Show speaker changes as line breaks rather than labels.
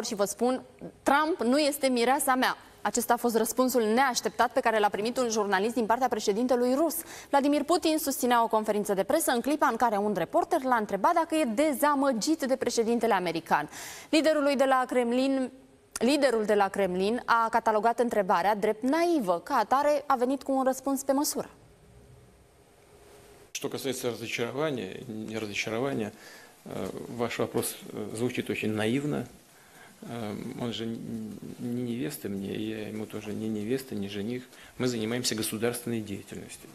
Și vă spun, Trump nu este mireasa mea. Acesta a fost răspunsul neașteptat pe care l-a primit un jurnalist din partea președintelui rus. Vladimir Putin susținea o conferință de presă în clipa în care un reporter l-a întrebat dacă e dezamăgit de președintele american. Liderul de la Kremlin Liderul de la Kremlin a catalogat întrebarea drept naivă. Ca atare a venit cu un răspuns pe măsură.
Что касается разочарования, не разочарования, э, ваш вопрос э, звучит очень наивно, Он же не невеста мне, я ему тоже не невеста, не жених. Мы занимаемся государственной деятельностью.